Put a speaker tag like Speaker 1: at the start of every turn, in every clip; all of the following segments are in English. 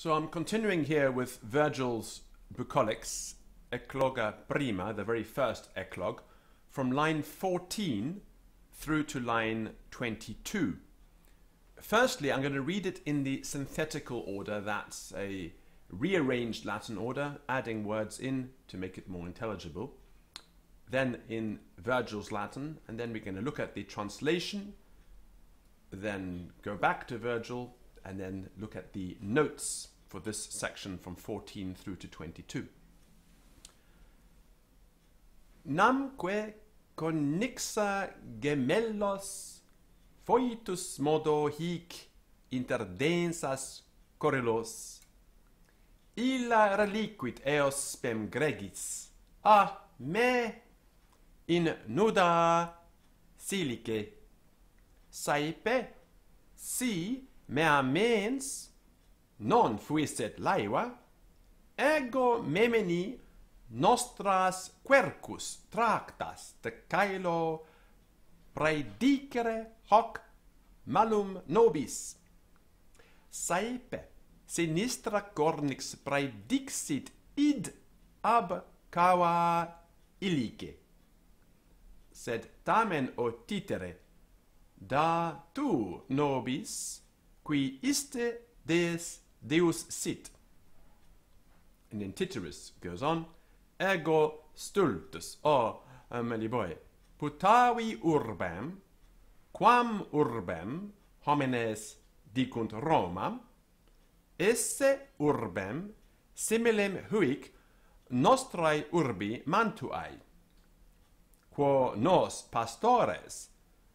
Speaker 1: So I'm continuing here with Virgil's Bucolics, Ecloga Prima, the very first eclogue, from line 14 through to line 22. Firstly, I'm going to read it in the synthetical order, that's a rearranged Latin order, adding words in to make it more intelligible. Then in Virgil's Latin, and then we're going to look at the translation, then go back to Virgil, and then look at the notes for this section from 14 through to 22. Namque connixa gemellos foitus modo hic interdensas correlos. Illa reliquit eos spem gregis. A me! In nuda silice. Saepe si mea mens non fuisset laiva, ego memeni nostras quercus tractas de caelo praedicere hoc malum nobis. Saepe sinistra cornix praedixit id ab cava ilice. Sed tamen o titere, da tu nobis qui iste deus, deus sit. And then Tityrus goes on, ego stultus, o oh, eh, meliboe, putavi urbem, quam urbem homines dicunt Romam, esse urbem similem huic nostrae urbi mantuae, quo nos pastores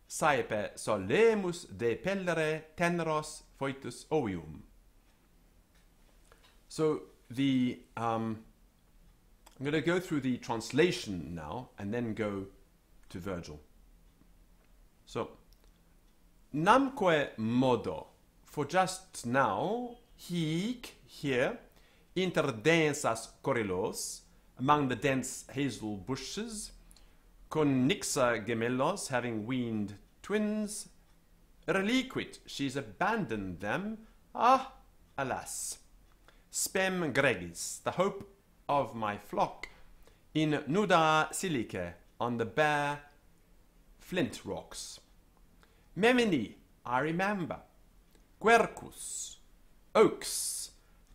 Speaker 1: saepe solemus depellere tenros foetus ovium. So the um, I'm going to go through the translation now and then go to Virgil. So namque modo for just now hic here inter densas coryllos among the dense hazel bushes Connixa gemellos, having weaned twins, reliquit, she's abandoned them. Ah, alas. Spem gregis, the hope of my flock, in nuda silice, on the bare flint rocks. Memini, I remember. Quercus, oaks,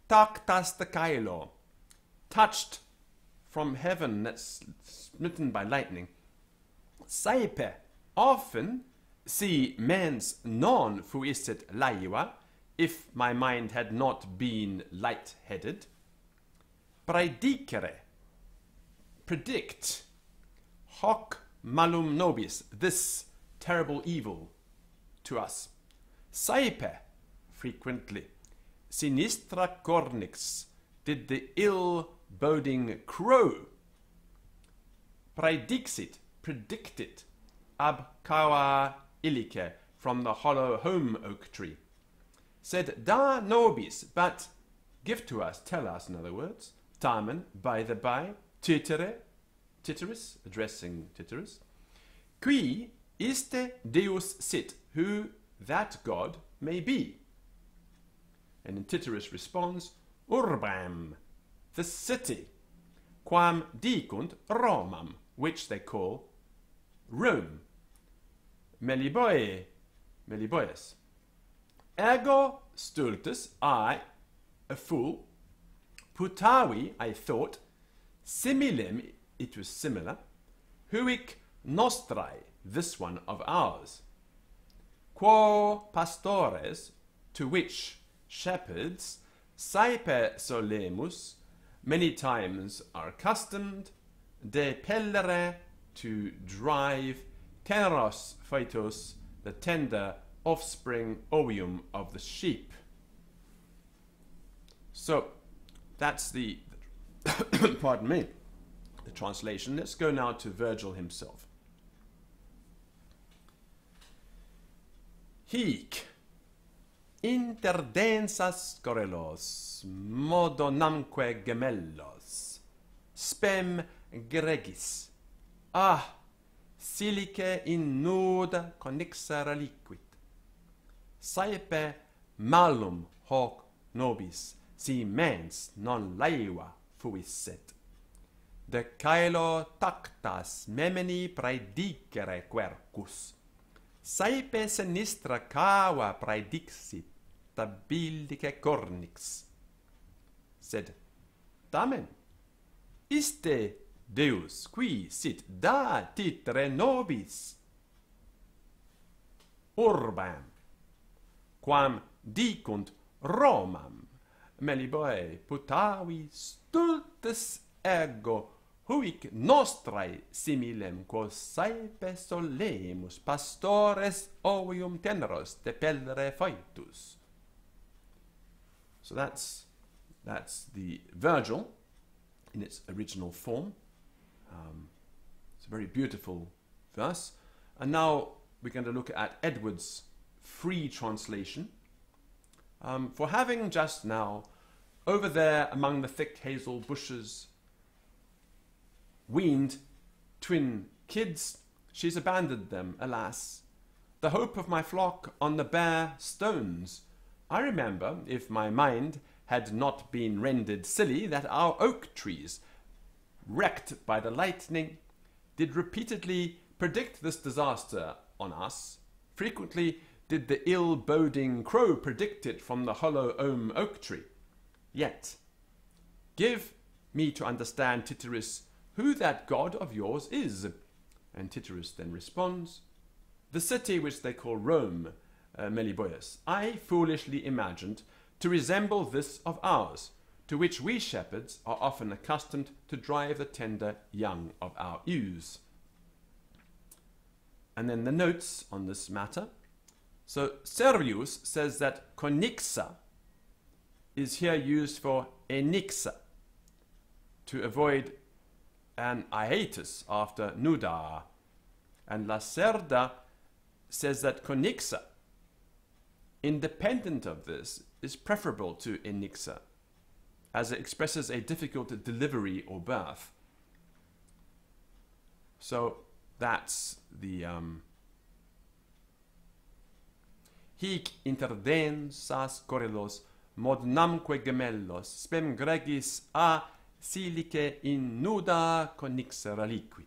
Speaker 1: tactas de caelo, touched from heaven that's smitten by lightning saepe often si mens non fuisset laeva if my mind had not been light-headed. Praedicere predict hoc malum nobis this terrible evil to us. Saepe frequently sinistra cornix did the ill boding crow. Praedixit predicted ab cava ilice from the hollow home oak tree. Said da nobis, but give to us, tell us, in other words, tamen, by the by, Tityre, tityrus, addressing tityrus, qui iste deus sit, who that god may be. And Tityrus responds, urbam, the city, quam dicunt Romam, which they call Rome. Meliboe, Meliboeus. Ergo stultus, I, a fool. Putavi, I thought. Similem, it was similar. Huic nostrae, this one of ours. Quo pastores, to which shepherds, saepe solemus, many times are accustomed, depellere to drive teneros foetus, the tender offspring ovium of the sheep. So that's the, pardon me, the translation. Let's go now to Virgil himself. Hic interdensas corellos modo namque gemellos spem gregis Ah, silice in nuda connexa reliquit. Saepe malum hoc nobis, si mens non laeva fuisset. De caelo tactas memeni praedicere quercus. Saepe sinistra cava praedixit, tabildice cornix. Sed, tamen, iste Deus qui sit datitre nobis urbam quam dicunt Romam meliboe putavi stultus ego huic nostrae similem quos saepe solemus pastores ovium teneros de pelre foetus. So that's, that's the Virgil in its original form. Um, it's a very beautiful verse. And now we're going to look at Edwards' free translation. Um, for having just now, over there among the thick hazel bushes, weaned twin kids, she's abandoned them, alas. The hope of my flock on the bare stones. I remember, if my mind had not been rendered silly, that our oak trees wrecked by the lightning, did repeatedly predict this disaster on us. Frequently did the ill boding crow predict it from the hollow ohm oak tree. Yet, give me to understand, Tityrus, who that god of yours is. And Tityrus then responds, The city which they call Rome, uh, Meliboeus, I foolishly imagined to resemble this of ours to which we shepherds are often accustomed to drive the tender young of our ewes. And then the notes on this matter. So Servius says that conixa is here used for enixa to avoid an hiatus after nuda. And Lacerda says that conixa, independent of this, is preferable to enixa as it expresses a difficult delivery or birth. So that's the um, hic interdensas correlos modnamque gemellos spem gregis a silice in nuda conix liquid.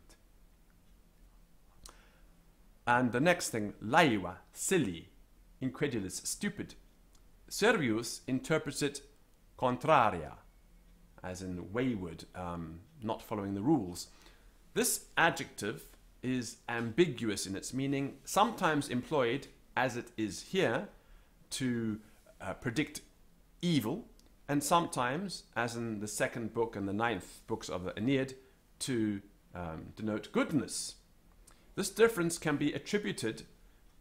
Speaker 1: And the next thing, laiva, silly, incredulous, stupid. Servius interprets it contraria, as in wayward, um, not following the rules. This adjective is ambiguous in its meaning, sometimes employed, as it is here, to uh, predict evil, and sometimes, as in the second book and the ninth books of the Aeneid, to um, denote goodness. This difference can be attributed,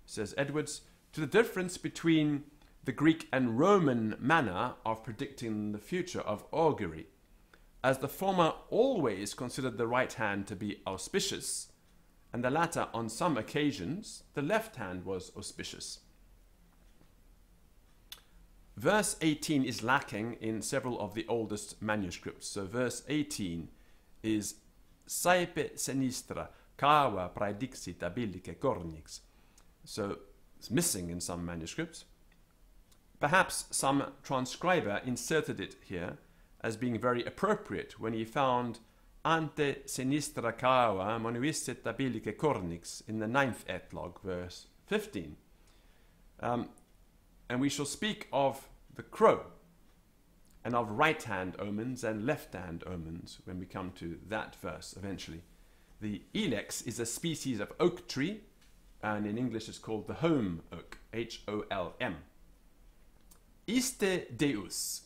Speaker 1: says Edwards, to the difference between the Greek and Roman manner of predicting the future of augury, as the former always considered the right hand to be auspicious, and the latter, on some occasions, the left hand was auspicious. Verse 18 is lacking in several of the oldest manuscripts. So, verse 18 is Saepe sinistra, cava praedixit abilice cornix. So, it's missing in some manuscripts. Perhaps some transcriber inserted it here as being very appropriate when he found ante sinistra cava monuisset abilice cornix in the ninth eclogue, verse 15. Um, and we shall speak of the crow and of right hand omens and left hand omens when we come to that verse eventually. The ilex is a species of oak tree, and in English it's called the holm oak, H O L M. Iste Deus,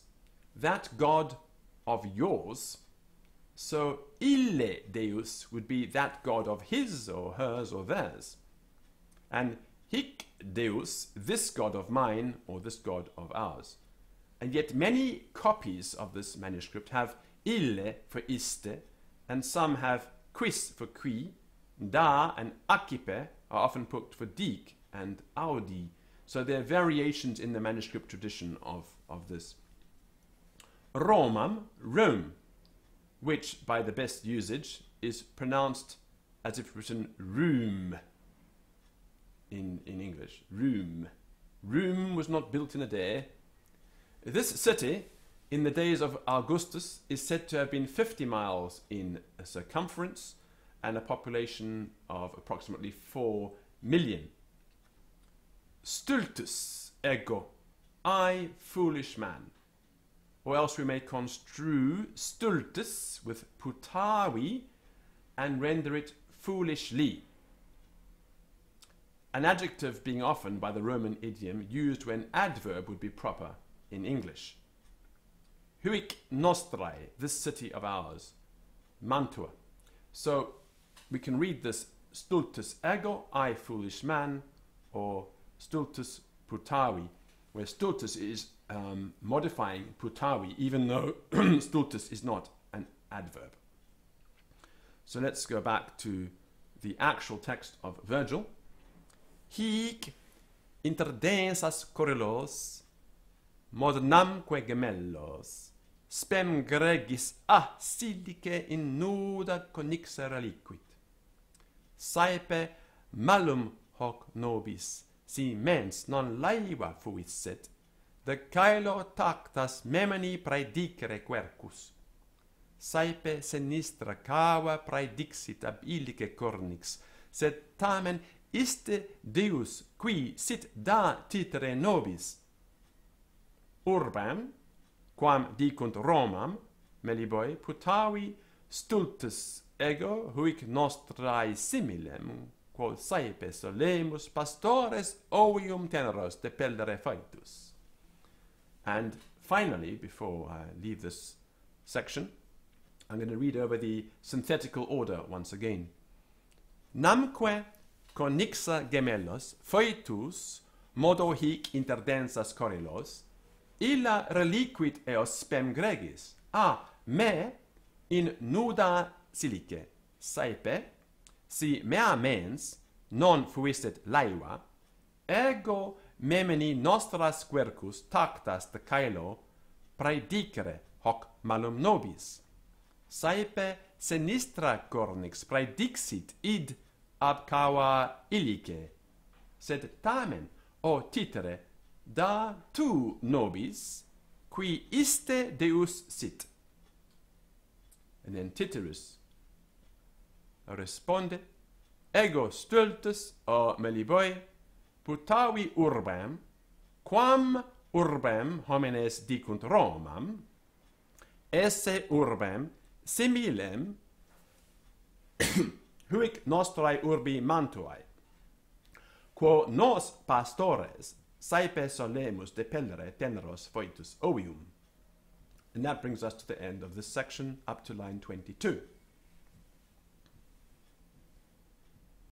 Speaker 1: that God of yours. So ille Deus would be that God of his or hers or theirs. And hic Deus, this God of mine or this God of ours. And yet many copies of this manuscript have ille for iste, and some have quis for qui, da and accipe are often put for dic and audi so there are variations in the manuscript tradition of, of this. Romam, Rome, which by the best usage is pronounced as if written room in, in English. Room. Rome was not built in a day. This city in the days of Augustus is said to have been 50 miles in circumference and a population of approximately 4 million. Stultus ego, I foolish man. Or else we may construe stultus with putavi and render it foolishly. An adjective being often by the Roman idiom used when adverb would be proper in English. Huic nostrae, this city of ours, Mantua. So we can read this stultus ego, I foolish man, or stultus putavi, where stultus is um, modifying putavi, even though stultus is not an adverb. So let's go back to the actual text of Virgil. Hic interdensas correlos, modnamque gemellos, spem gregis a silice in nuda conixa reliquit. Saepe malum hoc nobis, si mens non laiva fuisset, de caelo tactas memani praedicere quercus. saepe sinistra cava praedixit ab illice cornix, sed tamen iste Deus qui sit da titere nobis. Urbam, quam dicunt Romam, meliboi putavi stultus ego huic nostrae similem quod saepe solemus pastores ovium teneros depellere faitus. And finally, before I leave this section, I'm going to read over the synthetical order once again. Namque conixa gemellos foetus modo hic interdensas correlos illa reliquit eos spem gregis a me in nuda silice saepe si mea mens non fuisset laiva, ego memini nostras quercus tactas de caelo praedicere hoc malum nobis. Saepe sinistra cornix praedixit id ab cava illice, sed tamen, o titere, da tu nobis, qui iste Deus sit. And then Titerus responde ego stultus o meliboi putavi urbem quam urbem homines dicunt Romam esse urbem similem huic nostrae urbi Mantuae. Quo nos pastores saepe solemus depellere teneros foetus ovium. And that brings us to the end of this section up to line 22